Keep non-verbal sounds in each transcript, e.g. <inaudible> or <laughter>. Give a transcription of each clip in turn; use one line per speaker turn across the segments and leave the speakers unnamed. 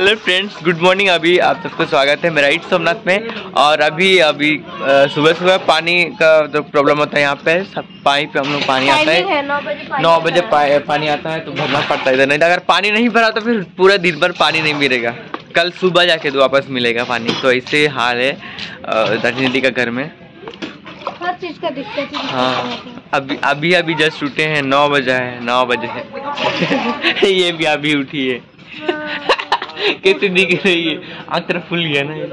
Hello friends good morning अभी आप सबको स्वागत है मेरा ईट सोमनाथ में और अभी अभी सुबह सुबह पानी का जो प्रॉब्लम होता है यहाँ पे। सब पाइप पे हम लोग पानी आता है।
नौ बजे पानी आता है।
पानी आता है तो भरना पड़ता है इधर। नहीं तो अगर पानी नहीं भरा तो फिर पूरे दिन भर पानी नहीं मिलेगा। कल सुबह जाके तो वापस मिलेगा पानी। तो ऐसे हाल है दर्शनी का घर में।
हर चीज़ का दिक्कत हाँ।
अभी अभी अभी जस्ट उठे हैं नौ बजे है नौ बजे है। <laughs> ये भी अभी उठी है। कैसे दिख रही है। आँख तरफ़ फुल गया ना।
है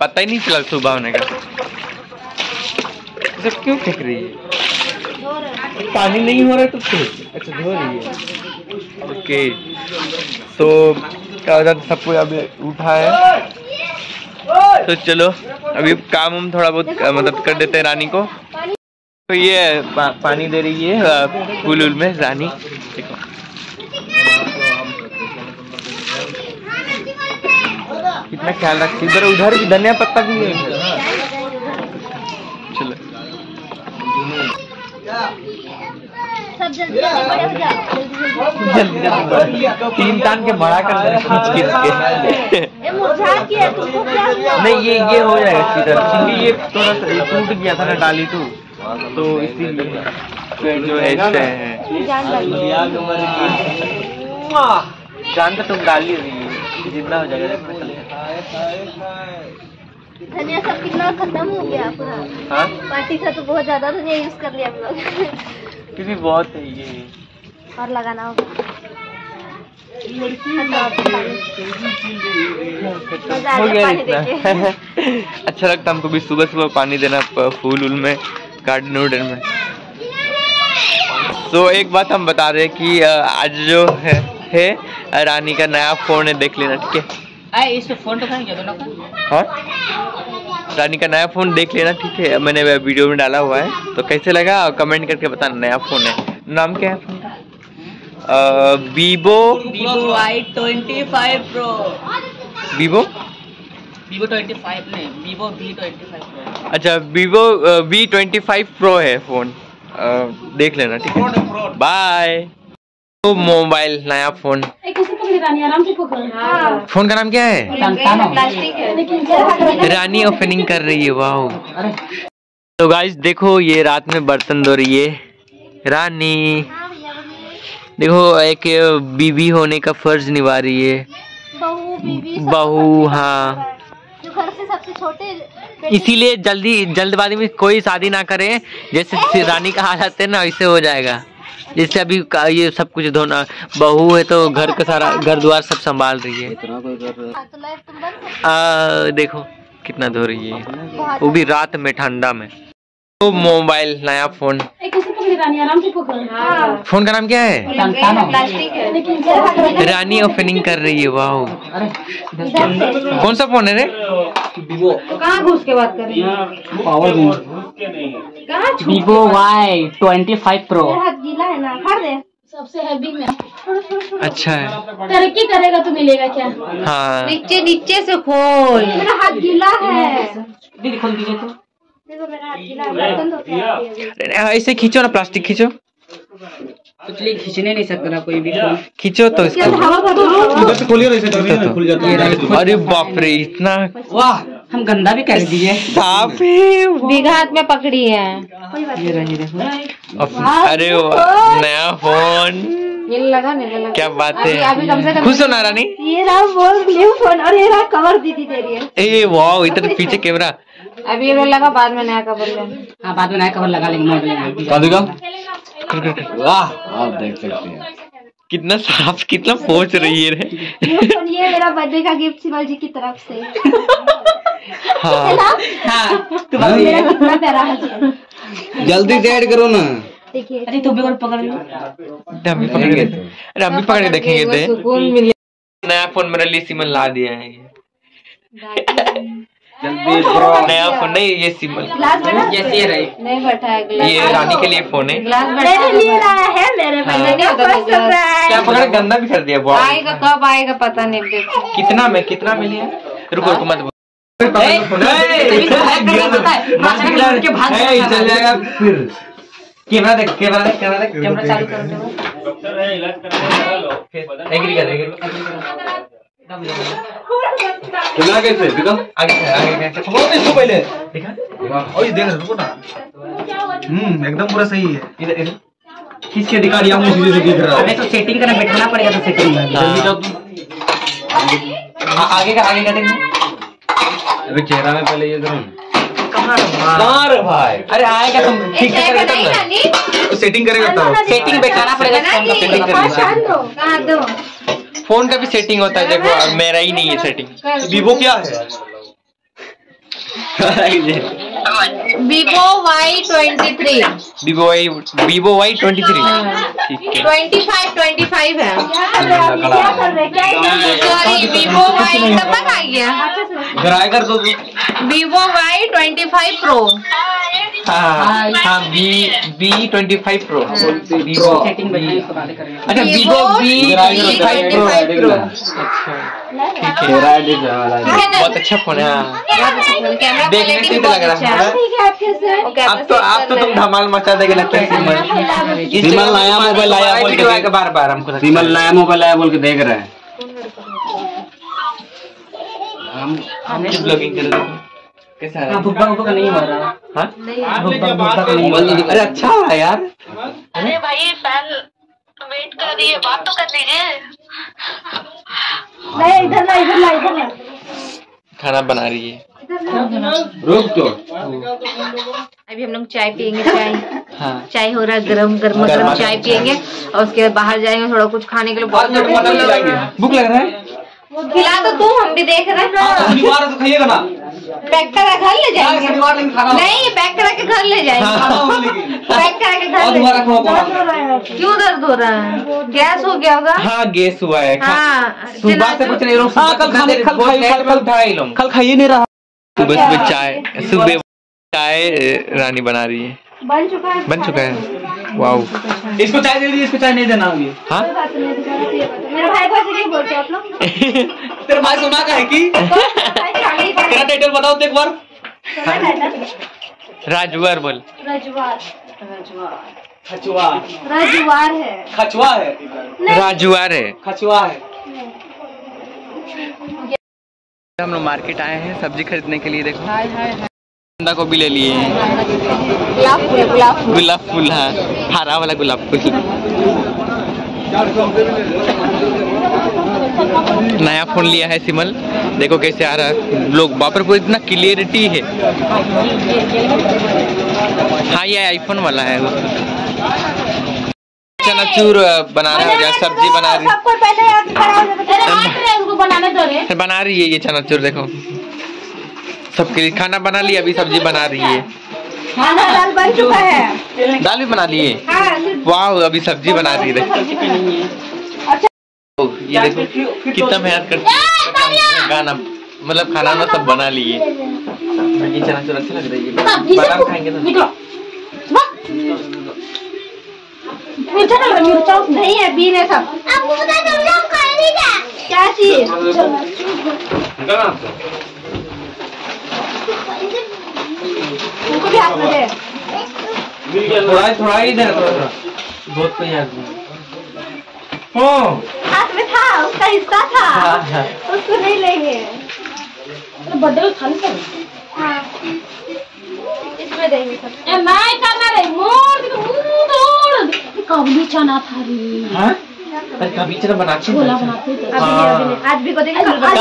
पता ही नहीं चला सुबह होने का। सब क्यों फेंक रही है? पानी नहीं हो रहा है तो फेंक। अच्छा धो रही है। ओके। तो क्या होता है सबको अभी उठा है? तो चलो अभी काम हम थोड़ा बहुत मदद कर देते हैं रानी को। तो ये पा, पानी दे रही है फूल उल में रानी। देखो कितना ख्याल रखती इधर उधर भी धनिया पत्ता भी है। चलो।
जल्दी जल्दी।
तीन तान के बड़ा कर दे नहीं ये ये हो जाएगा सीधा ये थोड़ा सा टूट गया था ना डाली तो। तो इसीलिए फिर जो है ऐसे है।
जान
तो तुम डाल ही रही है ज़िंदा हो जाएगा
धनिया सब कितना खत्म हो गया पूरा।
हाँ?
पार्टी का तो बहुत ज़्यादा धनिया यूज़ कर लिया हम लोग।
क्योंकि बहुत है ये।
और लगाना होगा।
हो
गया
गया इतना। <laughs> अच्छा लगता हमको भी सुबह सुबह पानी देना फूल उल में। गार्डन उर्डन में। तो एक बात हम बता रहे हैं कि आज जो है, है रानी का नया फ़ोन है देख लेना ठीक है?
इस फ़ोन तो
हाँ रानी का नया फ़ोन देख लेना ठीक है? मैंने वीडियो में डाला हुआ है। तो कैसे लगा? कमेंट करके बताना नया फ़ोन है। नाम क्या है फ़ोन का? Vivo
Vivo Y twenty five pro.
Vivo?
Vivo twenty five नहीं वीवो वी ट्वेंटी फाइव
अच्छा Vivo V twenty five pro है फ़ोन अ, देख लेना ठीक है? बाय तो मोबाइल नया फ़ोन
हाँ।
फ़ोन का नाम क्या है? रानी ओपनिंग कर रही है वाह तो गाइस देखो ये रात में बर्तन धो रही है। रानी। देखो एक बीबी होने का फ़र्ज़ निभा रही है।
बहू
हाँ।
घर से सबसे छोटे
इसीलिए जल्दी जल्दबाजी में कोई शादी ना करे। जैसे रानी का हालत है ना वैसे हो जाएगा। जैसे अभी ये सब कुछ धोना बहू है तो घर का सारा घर द्वार सब संभाल रही है।
हाँ, तो
आ, देखो कितना धो रही है। वो भी रात में ठंडा में। तो मोबाइल नया फ़ोन। फ़ोन का नाम क्या है?
प्लास्टिक है।
रानी ओपनिंग कर रही है वाह कौन सा फ़ोन है रे?
कहाँ घुस के बात कर रही है? Vivo Y twenty five pro
मेरा हाथ गीला है ना फाड़ दे।
सबसे हैवी में।
अच्छा है।
तरक्की करेगा तो मिलेगा क्या?
हाँ।
नीचे नीचे से खोल।
मेरा हाथ गीला है।
दीदी खोल दीजिए तो।
मेरा है हैं
ऐसे खींचो ना प्लास्टिक खींचो।
कुछ खींचने नहीं सकता ना कोई भी
खींचो तो इसको।
हवा भरो
खींचो तो। अरे बाप रे इतना
वाह हम गंदा भी कर दिए।
साफ़ है।
बीघा हाथ में पकड़ी है।
ये रहा, अरे वाह, नया फ़ोन।
ये लगा नहीं लगा।
क्या बात
अभी- अभी कम से
है
कम-
खुश हो ना रानी?
ये रहा वो न्यू फ़ोन और ये रहा कवर दीदी दे रही है।
ए वाह इधर पीछे कैमरा
अभी ये लगा बाद में नया कवर ले हाँ बाद में नया कवर लगा लेंगे मॉडल
वाह आप देख सकते हैं। कितना साफ़ कितना पहुँच रही है रे।
ये मेरा बर्थडे का गिफ्ट सिमल जी की तरफ़ से।
हाँ।
हाँ
मेरा कितना प्यारा है।
जल्दी से ऐड करो ना।
देखिए।
अरे तू भी और पकड़ लो।
हम भी पकड़ के अरे हम भी पकड़ के देखेंगे
मिले
नया फ़ोन मेरे लिए सिमन ला दिया है। ये
जल्दी
नया फ़ोन नहीं ये
जैसे ये रही। नहीं बैठा है
ये रानी के लिए फ़ोन है।
ग्लास
मेरे लिए लाया है मेरे
क्या पकड़ गंदा भी कर दिया वाह।
आएगा कब आएगा पता नहीं
कितना में कितना में लिया? रुको रुको मत बोलो।
तभी तो है।
चल जाएगा। फिर
कैमरा देख कैमरा देख कैमरा देख। कैमरा चालू करो। एग्री कर एग्री
कैमरा कैसे दिखा।
आगे आगे
बहुत इसको पहले।
दिखा।
ओए देख रुको ना। हम्म एकदम पूरा सही है।
इधर इधर।
किसके दिखा रही मुझे सीधे दिख रहा
हमें तो सेटिंग करना बैठाना पड़ेगा तो सेटिंग में
जल्दी जाओ तुम।
आगे का आगे का देखना
अबे चेहरा में पहले ये करो।
कहाँ
कहाँ रे भाई?
अरे आएगा तुम? ठीक से करके तब ना
सेटिंग करेगा तब
सेटिंग बैठाना पड़ेगा फ़ोन का
सेटिंग
सेटिंग
दो?
फ़ोन का भी सेटिंग होता है देखो मेरा ही नहीं है सेटिंग
वीवो क्या है? <laughs> <laughs>
Vivo Y twenty three
Vivo Y Vivo Y twenty three है।
ट्वेंटी फाइव ट्वेंटी फाइव है सॉरी वीवो वाई डब्बा आ गया?
ग्राय कर दो तू
Vivo Y twenty five pro
हाँ हाँ। B B twenty five pro Vivo अच्छा वीवो बी फाइव प्रो बहुत अच्छा फ़ोन है। हाँ देखने से तो लग रहा है अब तो अब तो तुम धमाल मचा देगे लगता है सिमल
सिमल नया मोबाइल आया बोल के देख।
बार बार हमको है।
विमल नया मोबाइल आया बोल के देख रहा है।
हम जब ब्लॉगिंग कर रहे थे कैसा
हाँ?
है
हो रहा
हाँ?
नहीं रहा
अरे अच्छा है यार।
अरे भाई फ़ैन वेट कर रही है बात तो कर लीजिए
खाना बना रही है।
रुक तो।
अभी हम लोग चाय पियेंगे चाय।
हाँ।
चाय हो रहा है गरम गरम गरम चाय पियेंगे और उसके बाद बाहर जाएँगे थोड़ा कुछ खाने के लिए बहुत
भूख लग रहा है?
खिला तो तुम हम भी देख रहे हैं।
शनिवार तो खाइएगा ना।
पैक करा घर ले जाएँगे। नहीं पैक करा के घर ले जाएँगे।
होगा। खाओ
क्यों दर्द हो रहा है? गैस हो गया होगा?
हाँ गैस हुआ है।
हाँ
सुबह से कुछ नहीं
हाँ, कल कल
ही
नहीं रहा।
सुबह सुबह चाय सुबह चाय रानी बना रही है।
बन चुका है।
बन चुका है। वाओ।
इसको चाय दे दीजिए इसको चाय नहीं देना अभी
हाँ?
मेरे भाई को ऐसे बोलते आप लोग? <laughs>
तेरे भाई सोना का है कि? <laughs> तेरा टाइटल बताओ तो एक बार।
राजवर बोल।
रजवार।
खचुआ
रजवार है।
खचुआ है।
राजवर है।
खचुआ है।
हम लोग मार्केट आए हैं सब्ज़ी खरीदने के लिए देखो। बंदा को भी ले लिए। हैं
गुलाब फूल गुलाब फूल।
गुलाब फूल हाँ। हरा वाला गुलाब फूल। नया फ़ोन लिया है सिमल। देखो कैसे आ रहा है। लोग बापर को इतना क्लियरिटी है। हाँ ये आईफोन वाला है चनाचूर बना रहा है सब्ज़ी बना रही
हो।
बना रही है ये चनाचूर देखो। सबके लिए खाना बना लिया अभी सब्ज़ी बना रही है।
दाल बन चुका है।
दाल भी बना लिए?
हाँ
वाह अभी सब्ज़ी बना रही है देखो। ये देखो कितना मेहनत करती है। गाना मतलब खाना ना सब बना लिए। ये चनाचूर अच्छा लग रही है बादाम खाएँगे तो
मीठा ना मिर्चा नहीं है बीन है सब क्या चीज़ उनको भी हाथ में दे
थोड़ा थोड़ा ही दे थोड़ा थोड़ा बहुत कोई याद नहीं हो
हाथ में था उसका हिस्सा था। उसको नहीं लेंगे
बर्थडे खाली कर
हाँ? इसमें देंगे सब
ए नहीं करना रे मोर के मुँह तोड़ कबली चना था रे
हाँ? कभी चना बनाती
छोला बनाते।
आज भी को देंगे कल
आज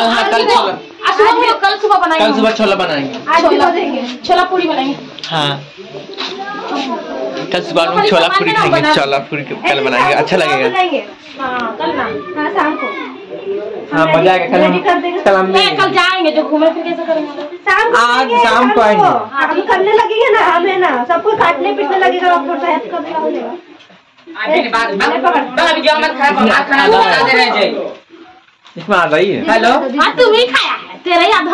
सुबह कल सुबह बनाएँगे।
कल सुबह छोला बनाएँगे।
आज भी को देंगे
छोला पूरी बनाएँगे।
हाँ। कल सुबह हम छोला पूरी खाएँगे। छोला पूरी कल बनाएँगे। अच्छा लगेगा।
हाँ कल ना।
हाँ शाम को।
हाँ मज़ा आएगा कल हम कल हम
नहीं। कल जाएँगे जो घूमे फिर कैसे करेंगे।
शाम को
आज शाम को आएँगे।
हम करने लगेंगे ना हमें ना। सबको काटने पीटने लगेगा आपको हेल्प करने हो जाएगा
अभी जो मत खा खाना दो दे रहे हैं
इसमें आ गई है।
हेलो?
हाँ तू भी खाया है। तेरा याद